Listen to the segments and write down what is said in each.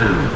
two.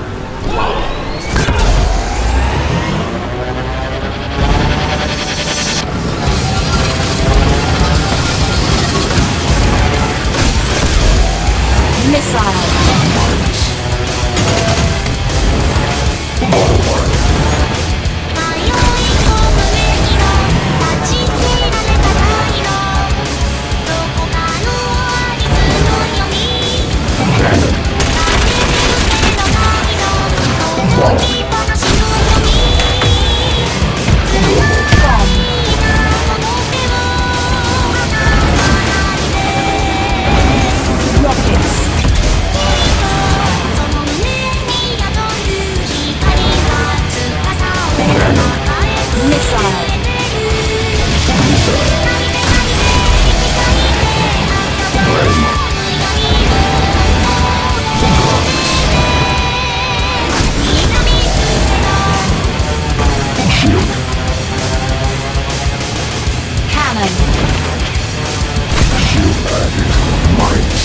Human You my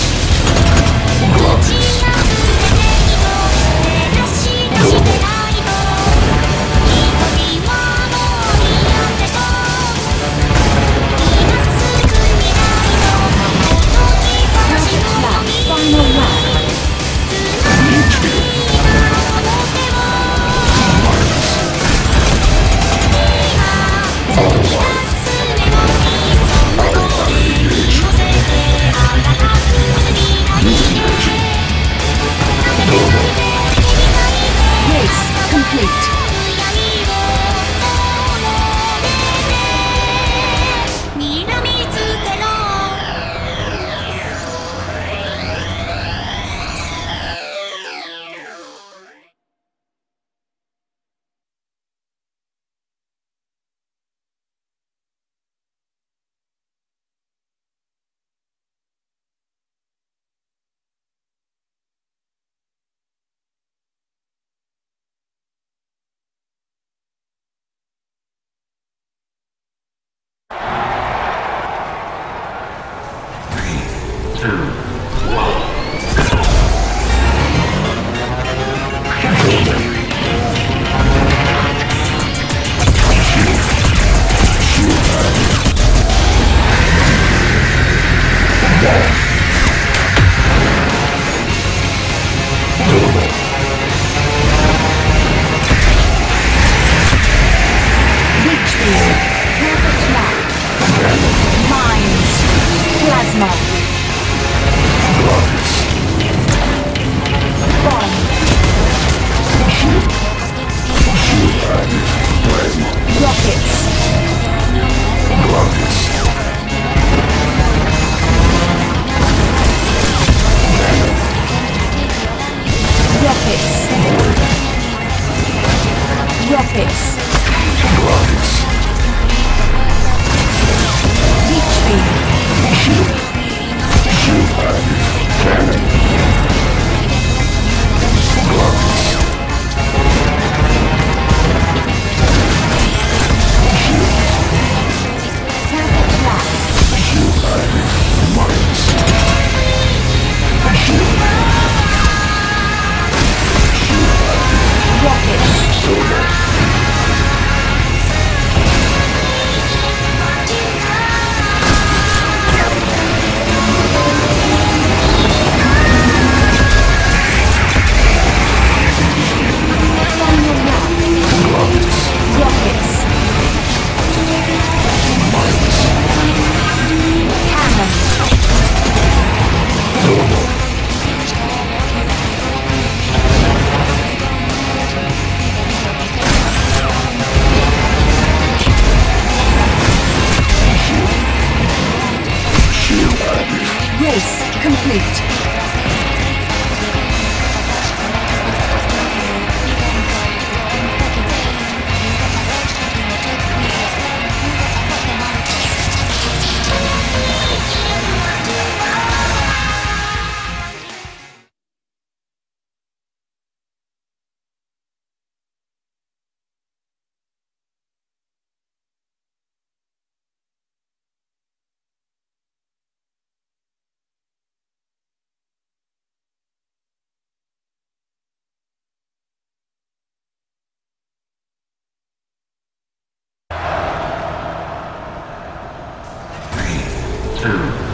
two.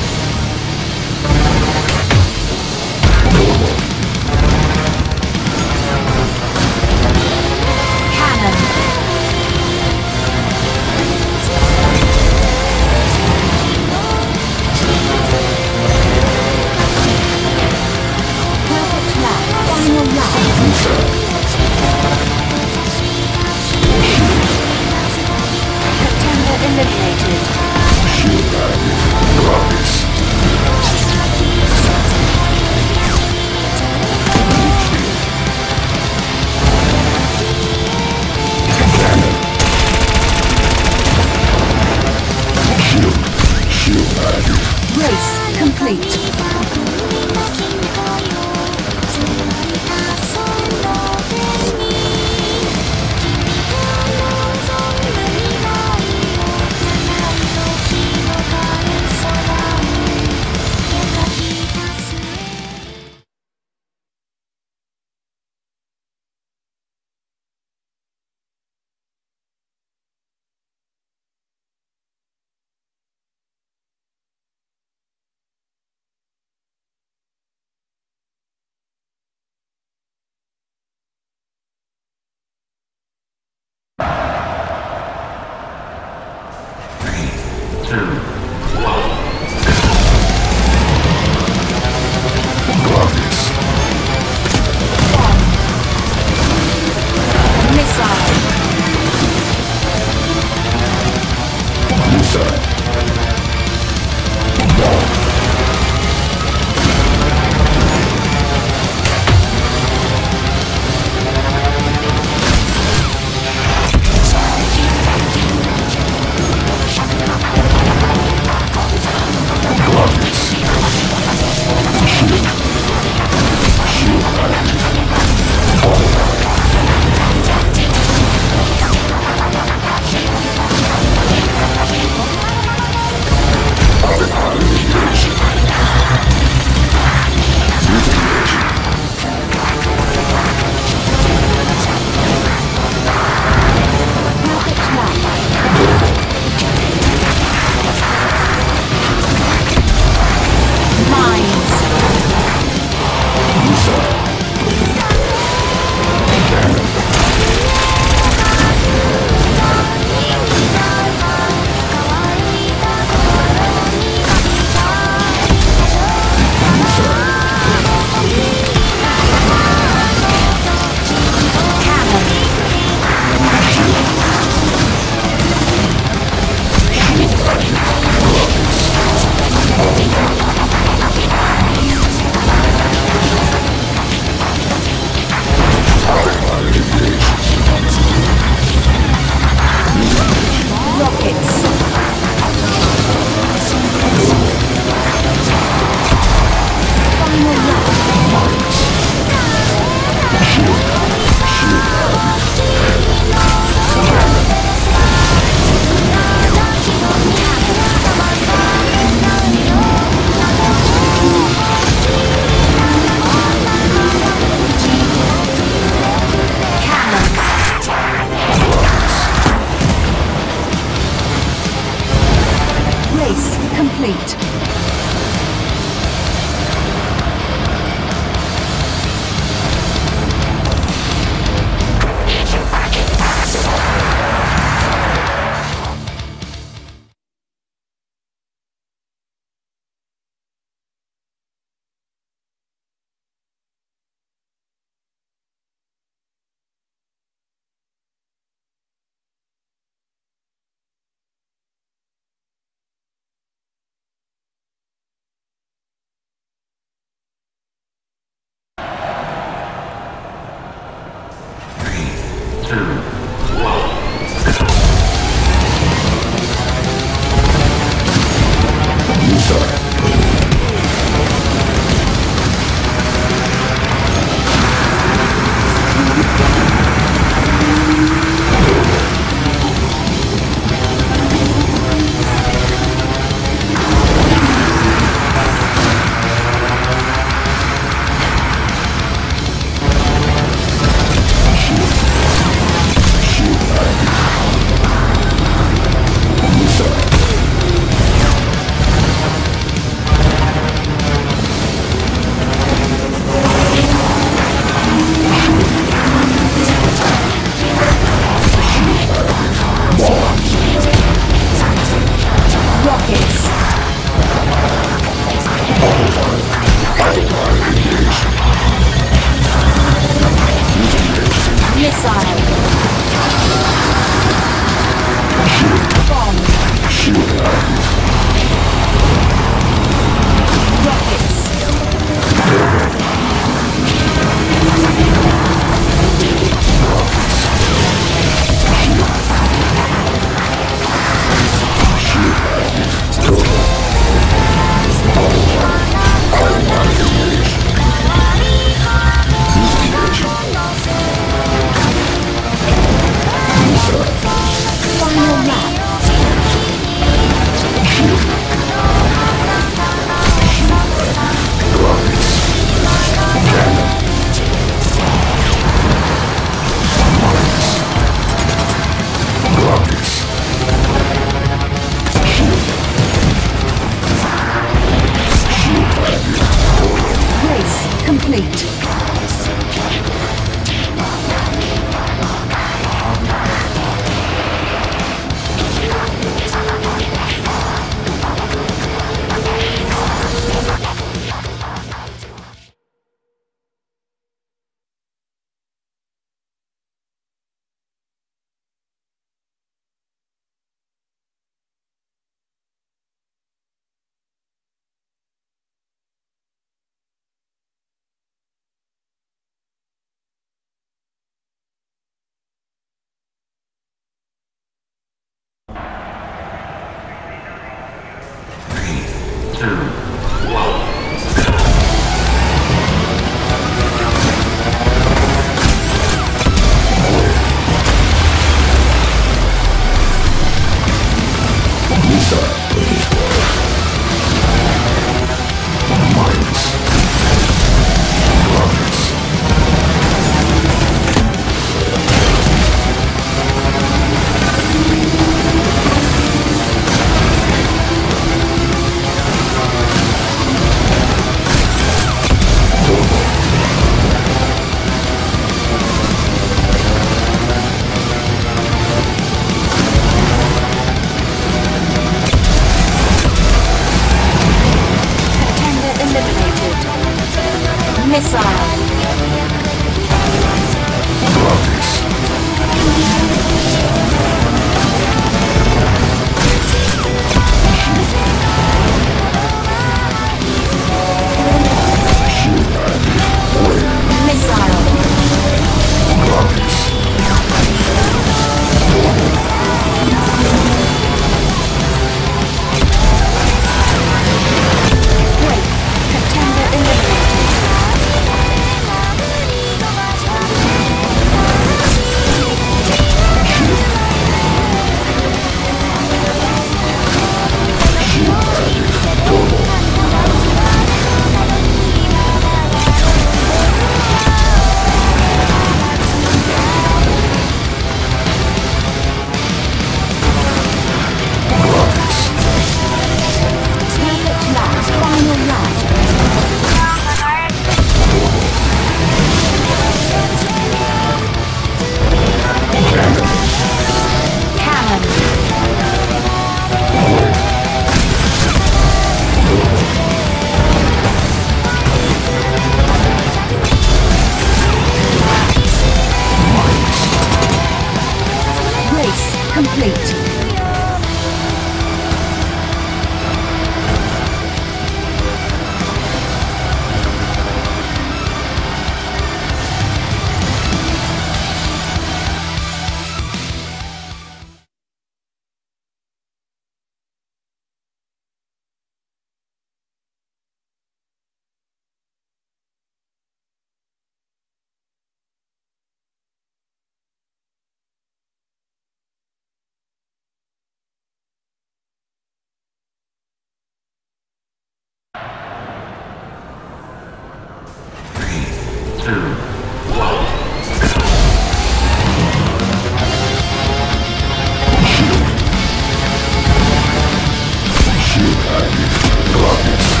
Rockets.